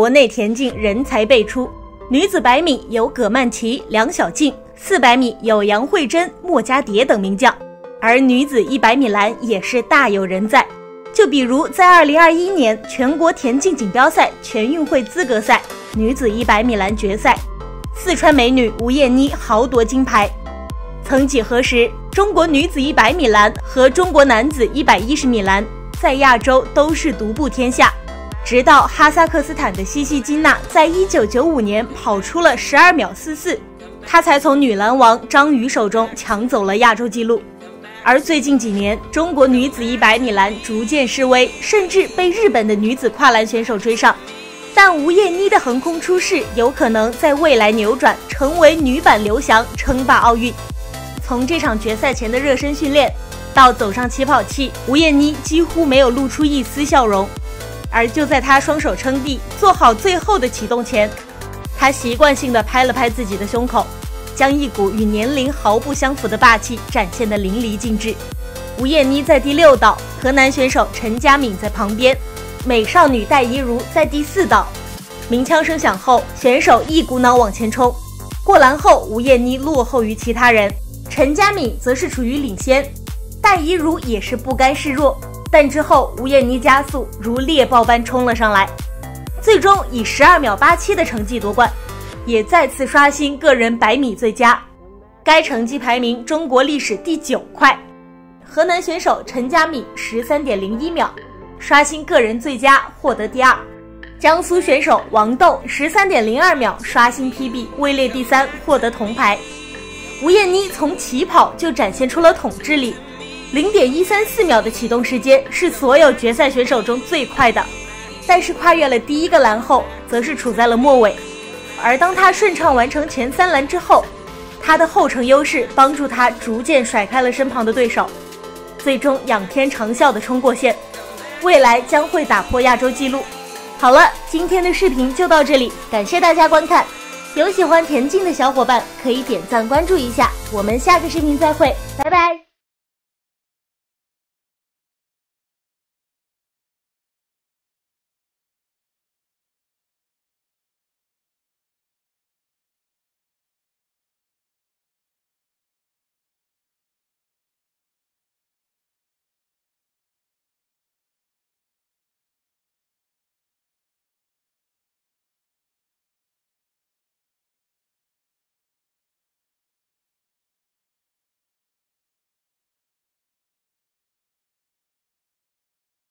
国内田径人才辈出。女子百米有葛曼棋、梁小静，四百米有杨慧珍、莫家蝶等名将，而女子一百米栏也是大有人在。就比如在二零二一年全国田径锦标赛全运会资格赛女子一百米栏决赛，四川美女吴艳妮豪夺金牌。曾几何时，中国女子一百米栏和中国男子一百一十米栏在亚洲都是独步天下。直到哈萨克斯坦的西西金娜在一九九五年跑出了十二秒四四，她才从女篮王张宇手中抢走了亚洲纪录。而最近几年，中国女子一百米栏逐渐式微，甚至被日本的女子跨栏选手追上。但吴艳妮的横空出世，有可能在未来扭转，成为女版刘翔，称霸奥运。从这场决赛前的热身训练，到走上起跑器，吴艳妮几乎没有露出一丝笑容。而就在他双手撑地，做好最后的启动前，他习惯性的拍了拍自己的胸口。将一股与年龄毫不相符的霸气展现得淋漓尽致。吴艳妮在第六道，河南选手陈佳敏在旁边，美少女戴怡如在第四道。鸣枪声响后，选手一股脑往前冲。过栏后，吴艳妮落后于其他人，陈佳敏则是处于领先，戴怡如也是不甘示弱。但之后，吴艳妮加速如猎豹般冲了上来，最终以十二秒八七的成绩夺冠。也再次刷新个人百米最佳，该成绩排名中国历史第九快。河南选手陈佳敏十三点零一秒，刷新个人最佳，获得第二。江苏选手王栋十三点零二秒，刷新 PB，位列第三，获得铜牌。吴艳妮从起跑就展现出了统治力，零点一三四秒的启动时间是所有决赛选手中最快的，但是跨越了第一个栏后，则是处在了末尾。而当他顺畅完成前三栏之后，他的后程优势帮助他逐渐甩开了身旁的对手，最终仰天长啸的冲过线，未来将会打破亚洲纪录。好了，今天的视频就到这里，感谢大家观看。有喜欢田径的小伙伴可以点赞关注一下，我们下个视频再会，拜拜。